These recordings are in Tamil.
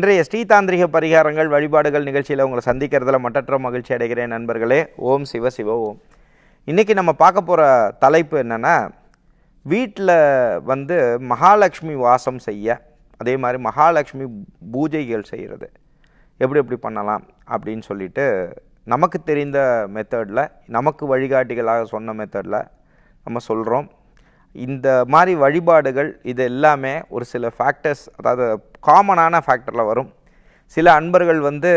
இன்றைய ஸ்ரீதாந்திரிக பரிகாரங்கள் வழிபாடுகள் நிகழ்ச்சியில் உங்களை சந்திக்கிறதுல மட்டற்ற மகிழ்ச்சி அடைகிறேன் நண்பர்களே. ஓம் சிவ சிவ ஓம். இன்றைக்கி நம்ம பார்க்க போகிற தலைப்பு என்னென்னா வீட்டில் வந்து மகாலட்சுமி வாசம் செய்ய அதே மாதிரி மகாலட்சுமி பூஜைகள் செய்கிறது எப்படி எப்படி பண்ணலாம் அப்படின்னு சொல்லிட்டு நமக்கு தெரிந்த மெத்தடில் நமக்கு வழிகாட்டிகளாக சொன்ன மெத்தடில் நம்ம சொல்கிறோம் இந்த மாதிரி வழிபாடுகள் இது எல்லாமே ஒரு சில ஃபேக்டர்ஸ் அதாவது காமனான ஃபேக்டரில் வரும். சில அன்பர்கள் வந்து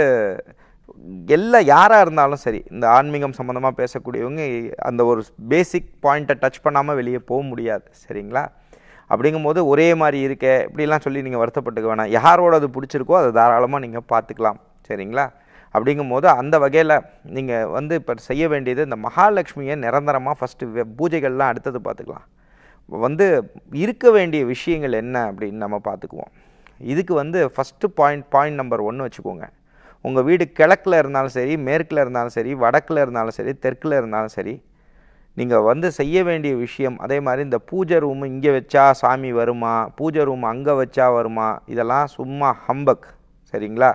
எல்லா யாராக இருந்தாலும் சரி இந்த ஆன்மீகம் சம்மந்தமாக பேசக்கூடியவங்க அந்த ஒரு பேசிக் பாயிண்ட்டை டச் பண்ணாமல் வெளியே போக முடியாது சரிங்களா? அப்படிங்கும்போது ஒரே மாதிரி இருக்கே இப்படிலாம் சொல்லி நீங்கள் வருத்தப்பட்டுக்க வேணாம். யாரோட அது பிடிச்சிருக்கோ அதை தாராளமாக நீங்கள் பார்த்துக்கலாம் சரிங்களா? அப்படிங்கும்போது அந்த வகையில் நீங்கள் வந்து இப்போ செய்ய வேண்டியது இந்த மகாலட்சுமியை நிரந்தரமாக ஃபஸ்ட்டு பூஜைகள்லாம் அடுத்தது பார்த்துக்கலாம். வந்து இருக்க வேண்டிய விஷயங்கள் என்ன அப்படின்னு நம்ம பார்த்துக்குவோம். இதுக்கு வந்து ஃபஸ்ட்டு பாயிண்ட் பாயிண்ட் நம்பர் ஒன்று வச்சுக்கோங்க. உங்கள் வீடு கிழக்கில் இருந்தாலும் சரி மேற்கில் இருந்தாலும் சரி வடக்கில் இருந்தாலும் சரி தெற்கில் இருந்தாலும் சரி நீங்கள் வந்து செய்ய வேண்டிய விஷயம் அதே மாதிரி இந்த பூஜை ரூம் இங்கே வச்சா சாமி வருமா பூஜை ரூம் அங்கே வச்சா வருமா இதெல்லாம் சும்மா ஹம்பக் சரிங்களா?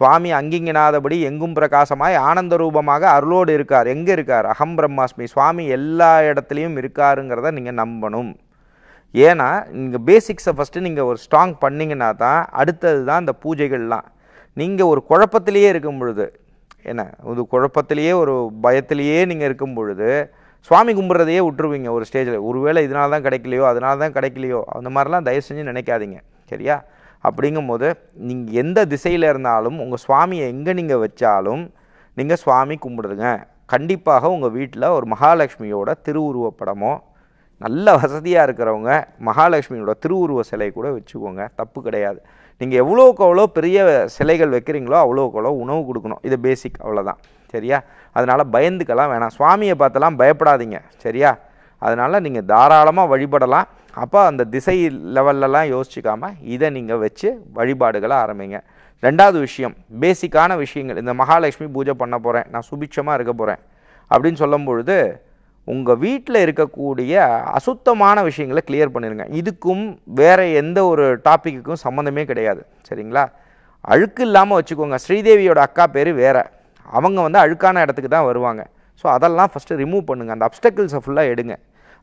சுவாமி அங்கிங்கினாதபடி எங்கும் பிரகாசமாய் ஆனந்த ரூபமாக அருளோடு இருக்கார். எங்கே இருக்கார்? அகம் பிரம்மாஸ்மி சுவாமி எல்லா இடத்துலையும் இருக்காருங்கிறத நீங்கள் நம்பணும். ஏன்னா நீங்கள் பேசிக்ஸை ஃபஸ்ட்டு நீங்கள் ஒரு ஸ்ட்ராங் பண்ணிங்கன்னா தான் அடுத்தது தான் இந்த பூஜைகள்லாம். நீங்கள் ஒரு குழப்பத்திலேயே இருக்கும் பொழுது என்ன ஒரு குழப்பத்திலேயே ஒரு பயத்திலேயே நீங்கள் இருக்கும் பொழுது சுவாமி கும்பிட்றதையே விட்டுருவீங்க ஒரு ஸ்டேஜில் ஒருவேளை இதனால தான் கிடைக்கலையோ அதனால தான் கிடைக்கலையோ அந்த மாதிரிலாம் தயவு செஞ்சு நினைக்காதீங்க. சரியா? அப்படிங்கும்போது நீங்கள் எந்த திசையில் இருந்தாலும் உங்கள் சுவாமியை எங்கே நீங்கள் வச்சாலும் நீங்கள் சுவாமி கும்பிடுங்க. கண்டிப்பாக உங்கள் வீட்டில் ஒரு மகாலட்சுமியோட திருவுருவப்படமோ நல்ல வசதியாக இருக்கிறவங்க மகாலட்சுமியோட திருவுருவ சிலை கூட வச்சுக்கோங்க. தப்பு கிடையாது. நீங்கள் எவ்வளோக்கு எவ்வளோ பெரிய சிலைகள் வைக்கிறீங்களோ அவ்வளோக்கு அவ்வளோ உணவு கொடுக்கணும். இது பேசிக் அவ்வளோதான் சரியா? அதனால் பயந்துக்கலாம் வேணாம். சுவாமியை பார்த்தெல்லாம் பயப்படாதீங்க. சரியா? அதனால் நீங்கள் தாராளமாக வழிபடலாம். அப்போ அந்த திசை லெவல்லலாம் யோசிச்சுக்காமல் இதை நீங்கள் வச்சு வழிபாடுகளை ஆரம்பிங்க. ரெண்டாவது விஷயம் பேசிக்கான விஷயங்கள். இந்த மகாலட்சுமி பூஜை பண்ண போகிறேன் நான் சுபிட்சமாக இருக்க போகிறேன் அப்படின்னு சொல்லும் பொழுது உங்கள் வீட்டில் இருக்கக்கூடிய அசுத்தமான விஷயங்களை கிளியர் பண்ணிடுங்க இதுக்கும் வேறு எந்த ஒரு டாப்பிக்குக்கும் சம்மந்தமே கிடையாது. சரிங்களா? அழுக்கு இல்லாமல் வச்சுக்கோங்க. ஸ்ரீதேவியோட அக்கா பேர் வேறு. அவங்க வந்து அழுக்கான இடத்துக்கு தான் வருவாங்க. ஸோ அதெல்லாம் ஃபஸ்ட்டு ரிமூவ் பண்ணுங்கள் அந்த அப்டக்கிள்ஸை ஃபுல்லாக எடுங்க.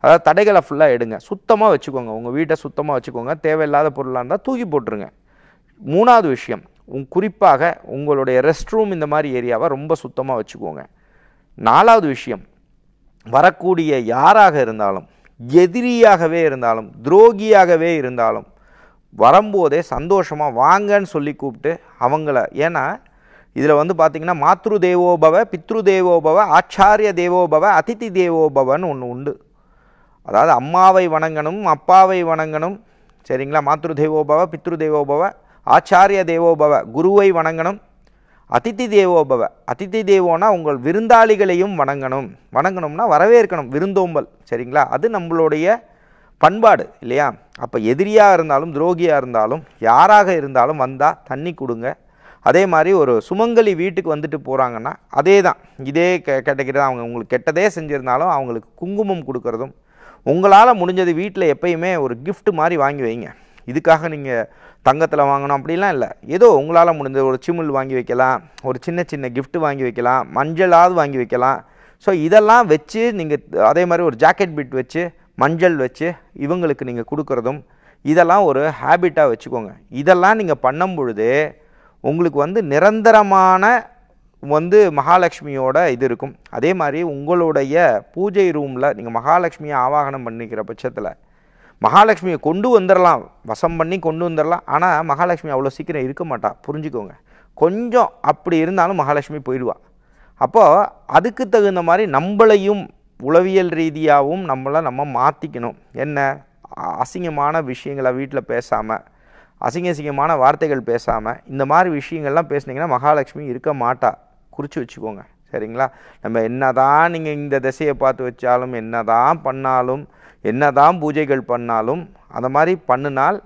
அதாவது தடைகளை ஃபுல்லாக எடுங்க. சுத்தமாக வச்சுக்கோங்க. உங்கள் வீட்டை சுத்தமாக வச்சுக்கோங்க. தேவையில்லாத பொருளாக இருந்தால் தூக்கி போட்டுருங்க. மூணாவது விஷயம். உங் குறிப்பாக உங்களுடைய ரெஸ்ட் ரூம் இந்த மாதிரி ஏரியாவை ரொம்ப சுத்தமாக வச்சுக்கோங்க. நாலாவது விஷயம். வரக்கூடிய யாராக இருந்தாலும் எதிரியாகவே இருந்தாலும் துரோகியாகவே இருந்தாலும் வரும்போதே சந்தோஷமாக வாங்கன்னு சொல்லி கூப்பிட்டு அவங்கள ஏன்னா இதில் வந்து பார்த்திங்கன்னா மாத்ரு தேவோபவ பித்ரு தேவோபவ ஆச்சாரிய தேவோபவ அதிதி தேவோபவன்னு ஒன்று உண்டு. அதாவது அம்மாவை வணங்கணும் அப்பாவை வணங்கணும் சரிங்களா? மாத்ரு தேவோபவ பித்ரு தேவோபவ ஆச்சாரிய தேவோபவ குருவை வணங்கணும் அதித்தி தேவோபவ அதித்தி தேவோனா உங்கள் விருந்தாளிகளையும் வணங்கணும். வணங்கணும்னா வரவேற்கணும். விருந்தோம்பல். சரிங்களா? அது நம்மளுடைய பண்பாடு இல்லையா? அப்போ எதிரியாக இருந்தாலும் துரோகியாக இருந்தாலும் யாராக இருந்தாலும் வந்தால் தண்ணி கொடுங்க. அதே மாதிரி ஒரு சுமங்கலி வீட்டுக்கு வந்துட்டு போகிறாங்கன்னா அதே தான் இதே கே கேட்டகிரி தான் அவங்க உங்களுக்கு கெட்டதே செஞ்சுருந்தாலும் அவங்களுக்கு குங்குமம் கொடுக்கறதும் உங்களால் முடிஞ்சது வீட்டில் எப்பயுமே ஒரு கிஃப்ட் மாதிரி வாங்கி வைங்க. இதுக்காக நீங்கள் தங்கத்தில் வாங்கணும் அப்படிலாம் இல்லை. ஏதோ உங்களால் முடிஞ்ச ஒரு சிமிழ் வாங்கி வைக்கலாம் ஒரு சின்ன சின்ன கிஃப்ட்டு வாங்கி வைக்கலாம் மஞ்சளாவது வாங்கி வைக்கலாம். ஸோ இதெல்லாம் வச்சு நீங்கள் அதே மாதிரி ஒரு ஜாக்கெட் பிட் வச்சு மஞ்சள் வச்சு இவங்களுக்கு நீங்கள் கொடுக்குறதும் இதெல்லாம் ஒரு ஹேபிட்டாக வச்சுக்கோங்க. இதெல்லாம் நீங்கள் பண்ணும் பொழுது உங்களுக்கு வந்து நிரந்தரமான வந்து மகாலட்சுமியோட இது இருக்கும். அதே மாதிரி உங்களுடைய பூஜை ரூமில் நீங்கள் மகாலட்சுமியை ஆவாகனம் பண்ணிக்கிற பட்சத்தில் மகாலட்சுமியை கொண்டு வந்துடலாம். வசம் பண்ணி கொண்டு வந்துடலாம். ஆனால் மகாலட்சுமி அவ்வளோ சீக்கிரம் இருக்க மாட்டா. புரிஞ்சுக்கோங்க. கொஞ்சம் அப்படி இருந்தாலும் மகாலட்சுமி போயிடுவாள் அப்போது அதுக்கு தகுந்த மாதிரி நம்மளையும் உளவியல் ரீதியாகவும் நம்மளை நம்ம மாற்றிக்கணும் என்ன? அசிங்கமான விஷயங்களை வீட்டில் பேசாமல் அசிங்க அசிங்கமான வார்த்தைகள் பேசாமல் இந்த மாதிரி விஷயங்கள்லாம் பேசுனீங்கன்னா மகாலட்சுமி இருக்க மாட்டா. குறித்து வச்சுக்கோங்க. சரிங்களா? நம்ம என்னதான் நீங்கள் இந்த திசையை பார்த்து வச்சாலும் என்னதான் பண்ணாலும் என்னதான் பூஜைகள் பண்ணாலும் அந்த மாதிரி பண்ணினால்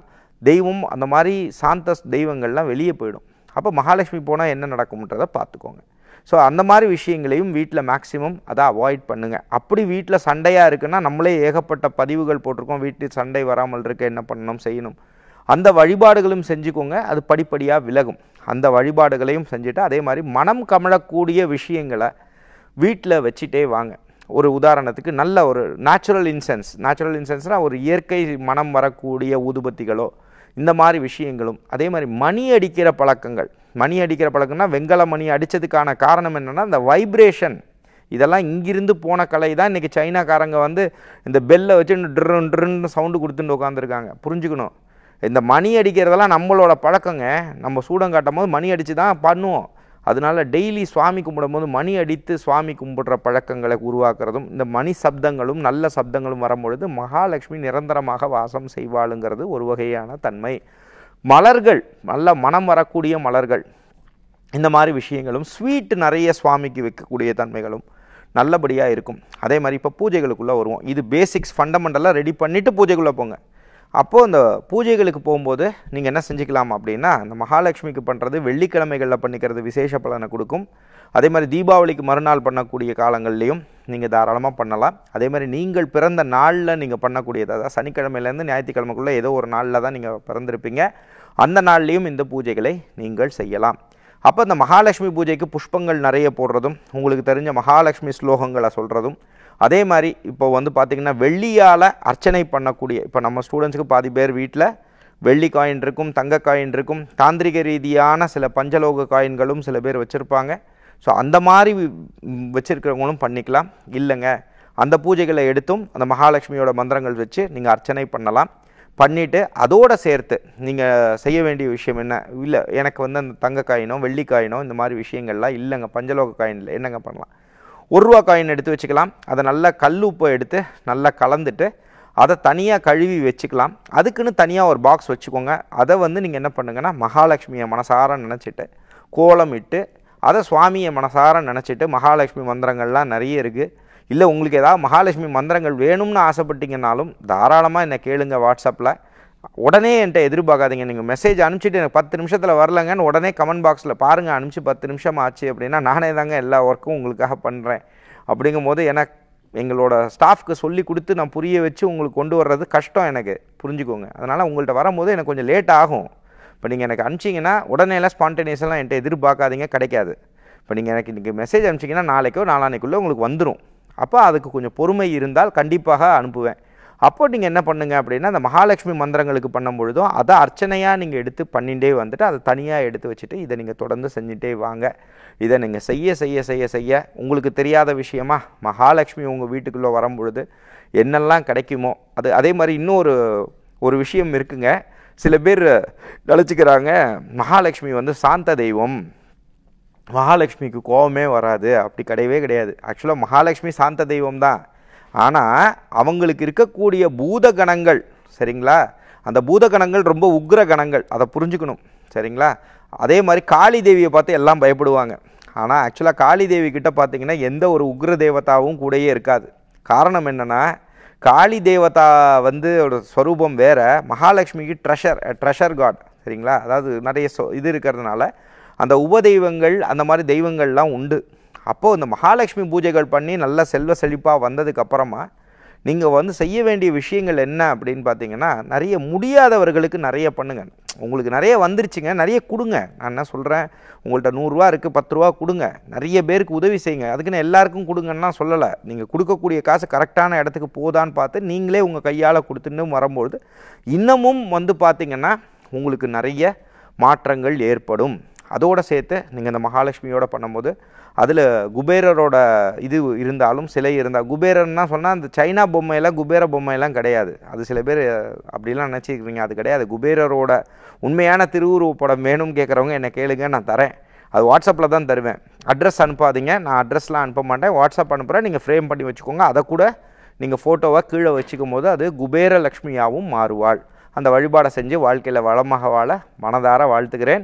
தெய்வம் அந்த மாதிரி சாந்த தெய்வங்கள்லாம் வெளியே போயிடும். அப்போ மகாலட்சுமி போனால் என்ன நடக்கும்ன்றதை பார்த்துக்கோங்க. ஸோ அந்த மாதிரி விஷயங்களையும் வீட்டில் மேக்ஸிமம் அதை அவாய்ட் பண்ணுங்கள் அப்படி வீட்டில் சண்டையாக இருக்குன்னா நம்மளே ஏகப்பட்ட பதிவுகள் போட்டிருக்கோம். வீட்டில் சண்டை வராமல் இருக்க என்ன பண்ணணும் செய்யணும். அந்த வழிபாடுகளும் செஞ்சுக்கோங்க. அது படிப்படியாக விலகும். அந்த வழிபாடுகளையும் செஞ்சுட்டு அதே மாதிரி மனம் கமழக்கூடிய விஷயங்களை வீட்டில் வச்சுட்டே வாங்க. ஒரு உதாரணத்துக்கு நல்ல ஒரு நேச்சுரல் இன்சென்ஸ் நேச்சுரல் இன்சென்ஸ்னால் ஒரு இயற்கை மனம் வரக்கூடிய ஊதுபத்திகளோ இந்த மாதிரி விஷயங்களும். அதே மாதிரி மணி அடிக்கிற பழக்கங்கள். மணி அடிக்கிற பழக்கம்னா வெங்கல மணி அடித்ததுக்கான காரணம் என்னென்னா இந்த வைப்ரேஷன் இதெல்லாம் இங்கிருந்து போன கலை தான் இன்றைக்கி சைனாக்காரங்க வந்து இந்த பெல்லை வச்சு ட்ருன் ட்ருன்னு சவுண்டு கொடுத்துட்டு உட்காந்துருக்காங்க புரிஞ்சுக்கணும். இந்த மணி அடிக்கிறதெல்லாம் நம்மளோட பழக்கங்க. நம்ம சூடம் காட்டும் போது மணி அடித்து தான் பண்ணுவோம். அதனால டெய்லி சுவாமி கும்பிடும்போது மணி அடித்து சுவாமி கும்பிடுற பழக்கங்களை உருவாக்குறதும் இந்த மணி சப்தங்களும் நல்ல சப்தங்களும் வரும்பொழுது மகாலட்சுமி நிரந்தரமாக வாசம் செய்வாளுங்கிறது ஒரு வகையான தன்மை. மலர்கள் நல்ல மனம் வரக்கூடிய மலர்கள் இந்த மாதிரி விஷயங்களும் ஸ்வீட் நிறைய சுவாமிக்கு வைக்கக்கூடிய தன்மைகளும் நல்லபடியாக இருக்கும். அதே மாதிரி இப்போ பூஜைகளுக்குள்ளே வருவோம். இது பேசிக்ஸ் ஃபண்டமெண்டலாக ரெடி பண்ணிவிட்டு பூஜைக்குள்ளே போங்க. அப்போது இந்த பூஜைகளுக்கு போகும்போது நீங்கள் என்ன செஞ்சுக்கலாம் அப்படின்னா இந்த மகாலட்சுமிக்கு பண்ணுறது வெள்ளிக்கிழமைகளில் பண்ணிக்கிறது விசேஷ பலனை கொடுக்கும். அதே மாதிரி தீபாவளிக்கு மறுநாள் பண்ணக்கூடிய காலங்கள்லேயும் நீங்கள் தாராளமாக பண்ணலாம். அதே மாதிரி நீங்கள் பிறந்த நாளில் நீங்கள் பண்ணக்கூடியது அதாவது சனிக்கிழமையிலேருந்து ஞாயிற்றுக்கிழமைக்குள்ளே ஏதோ ஒரு நாளில் தான் நீங்கள் பிறந்திருப்பீங்க. அந்த நாள்லேயும் இந்த பூஜைகளை நீங்கள் செய்யலாம். அப்போ இந்த மகாலட்சுமி பூஜைக்கு புஷ்பங்கள் நிறைய போடுறதும் உங்களுக்கு தெரிஞ்ச மகாலட்சுமி ஸ்லோகங்களை சொல்கிறதும் அதே மாதிரி இப்போ வந்து பார்த்திங்கன்னா வெள்ளியால் அர்ச்சனை பண்ணக்கூடிய இப்போ நம்ம ஸ்டூடெண்ட்ஸுக்கு பாதி பேர் வீட்டில் வெள்ளி காயின் இருக்கும் தங்க காயின் இருக்கும் தாந்திரிக ரீதியான சில பஞ்சலோக காயின்களும் சில பேர் வச்சுருப்பாங்க. ஸோ அந்த மாதிரி வச்சுருக்கிறவங்களும் பண்ணிக்கலாம். இல்லைங்க அந்த பூஜைகளை எடுத்தும் அந்த மகாலட்சுமியோட மந்திரங்கள் வச்சு நீங்கள் அர்ச்சனை பண்ணலாம். பண்ணிவிட்டு அதோடு சேர்த்து நீங்கள் செய்ய வேண்டிய விஷயம் என்ன? இல்லை எனக்கு வந்து அந்த தங்க காயினோ வெள்ளி காயினோ இந்த மாதிரி விஷயங்கள்லாம் இல்லைங்க பஞ்சலோக காயினில் என்னங்க பண்ணலாம்? ஒரு ரூபா காயின் எடுத்து வச்சுக்கலாம். அதை நல்லா கல் உப்பை எடுத்து நல்லா கலந்துட்டு அதை தனியாக கழுவி வச்சுக்கலாம். அதுக்குன்னு தனியாக ஒரு பாக்ஸ் வச்சுக்கோங்க. அதை வந்து நீங்கள் என்ன பண்ணுங்கன்னா மகாலட்சுமியை மனசார நினச்சிட்டு கோலம் இட்டு அதை சுவாமியை மனசார நினச்சிட்டு மகாலட்சுமி மந்திரங்கள்லாம் நிறைய இருக்குது இல்லை உங்களுக்கு ஏதாவது மகாலட்சுமி மந்திரங்கள் வேணும்னு ஆசைப்பட்டீங்கன்னாலும் தாராளமாக என்னை கேளுங்க வாட்ஸ்அப்பில். உடனே என்கிட்ட எதிர்பார்க்காதீங்க. நீங்கள் மெசேஜ் அனுப்பிச்சிட்டு எனக்கு பத்து நிமிஷத்தில் வரலங்கன்னு உடனே கமெண்ட் பாக்ஸில் பாருங்கள் அனுப்பிச்சு பத்து நிமிஷம் ஆச்சு அப்படின்னா நானே தாங்க எல்லா ஒர்க்கும் உங்களுக்காக பண்ணுறேன் அப்படிங்கும் போது எனக்கு எங்களோட ஸ்டாஃப்க்கு சொல்லி கொடுத்து நான் புரிய வச்சு உங்களுக்கு கொண்டு வர்றது கஷ்டம் எனக்கு. புரிஞ்சுக்கோங்க. அதனால் உங்கள்கிட்ட வரும்போது எனக்கு கொஞ்சம் லேட் ஆகும். இப்போ நீங்கள் எனக்கு அனுப்பிச்சிங்கன்னா உடனே எல்லாம் என்கிட்ட எதிர்பார்க்காதீங்க கிடைக்காது. இப்போ நீங்கள் எனக்கு இன்றைக்கி மெசேஜ் அனுப்பிச்சிங்கன்னா நாளைக்கோ நாளானைக்குள்ளே உங்களுக்கு வந்துடும் அப்போ அதுக்கு கொஞ்சம் பொறுமை இருந்தால் கண்டிப்பாக அனுப்புவேன். அப்போ நீங்கள் என்ன பண்ணுங்க அப்படின்னா அந்த மகாலட்சுமி மந்திரங்களுக்கு பண்ணும் பொழுதும் அதை அர்ச்சனையாக நீங்கள் எடுத்து பண்ணிகிட்டே வந்துட்டு அதை தனியாக எடுத்து வச்சுட்டு இதை நீங்கள் தொடர்ந்து செஞ்சுட்டே வாங்க. இதை நீங்கள் செய்ய செய்ய செய்ய செய்ய உங்களுக்கு தெரியாத விஷயமா மகாலட்சுமி உங்கள் வீட்டுக்குள்ளே வரும்பொழுது என்னெல்லாம் கிடைக்குமோ அது அதே மாதிரி இன்னொரு ஒரு விஷயம் இருக்குங்க. சில பேர் நினச்சிக்கிறாங்க மகாலட்சுமி வந்து சாந்த தெய்வம். மகாலட்சுமிக்கு கோபமே வராது அப்படி கிடையவே கிடையாது. ஆக்சுவலாக மகாலட்சுமி சாந்த தெய்வம் தான். ஆனால் அவங்களுக்கு இருக்கக்கூடிய பூத கணங்கள் சரிங்களா? அந்த பூத கணங்கள் ரொம்ப உக்ர கணங்கள் அதை புரிஞ்சுக்கணும் சரிங்களா? அதே மாதிரி காளி தேவியை பார்த்து எல்லாம் பயப்படுவாங்க. ஆனால் ஆக்சுவலாக காளி தேவி கிட்ட பார்த்தீங்கன்னா எந்த ஒரு உக்ர தேவதாவும் கூடயே இருக்காது. காரணம் என்னென்னா காளி தேவதா வந்து ஒரு ஸ்வரூபம் வேறு மகாலட்சுமிக்கு ட்ரெஷர் ட்ரெஷர் காட் சரிங்களா? அதாவது நிறைய சொ இது இருக்கிறதுனால அந்த உபதெய்வங்கள் அந்த மாதிரி தெய்வங்கள்லாம் உண்டு. அப்போது இந்த மகாலட்சுமி பூஜைகள் பண்ணி நல்ல செல்வ செழிப்பாக வந்ததுக்கப்புறமா நீங்கள் வந்து செய்ய வேண்டிய விஷயங்கள் என்ன அப்படின்னு பார்த்தீங்கன்னா நிறைய முடியாதவர்களுக்கு நிறைய பண்ணுங்க. உங்களுக்கு நிறைய வந்துருச்சுங்க நிறைய கொடுங்க. நான் என்ன சொல்கிறேன் உங்கள்கிட்ட நூறுரூவா இருக்குது பத்து ரூபா கொடுங்க. நிறைய பேருக்கு உதவி செய்யுங்க. அதுக்குன்னு எல்லாருக்கும் கொடுங்கன்னா சொல்லலை. நீங்கள் கொடுக்கக்கூடிய காசு கரெக்டான இடத்துக்கு போதான்னு பார்த்து நீங்களே உங்கள் கையால் கொடுத்துன்னு வரும்பொழுது இன்னமும் வந்து பார்த்திங்கன்னா உங்களுக்கு நிறைய மாற்றங்கள் ஏற்படும். அதோடு சேர்த்து நீங்கள் இந்த மகாலட்சுமியோட பண்ணும்போது அதில் குபேரரோட இது இருந்தாலும் சிலை இருந்தால் குபேரன்னா சொன்னால் அந்த சைனா பொம்மையெல்லாம் குபேர பொம்மையெல்லாம் கிடையாது. அது சில பேர் அப்படிலாம் நினச்சிக்கிறீங்க அது கிடையாது. குபேரரோட உண்மையான திருவுருவப்படம் வேணும்னு கேட்குறவங்க என்னை கேளுங்க நான் தரேன். அது வாட்ஸ்அப்பில் தான் தருவேன். அட்ரஸ் அனுப்பாதீங்க. நான் அட்ரஸ்லாம் அனுப்ப மாட்டேன். வாட்ஸ்அப் அனுப்புகிறேன் நீங்கள் ஃப்ரேம் பண்ணி வச்சுக்கோங்க. அதை கூட நீங்கள் ஃபோட்டோவாக கீழே வச்சுக்கும் போது அது குபேர லக்ஷ்மியாகவும் மாறுவாள். அந்த வழிபாடை செஞ்சு வாழ்க்கையில் வளமாக வாழ மனதார வாழ்த்துகிறேன்.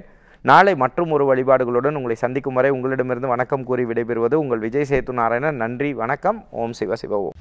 நாளை மற்றும் ஒரு வழிபாடுகளுடன் உங்களை சந்திக்கும் வரை உங்களிடமிருந்து வணக்கம் கூறி விடைபெறுவது உங்கள் விஜய் சேத்து நாராயணன் நன்றி வணக்கம். ஓம் சிவ சிவ ஓம்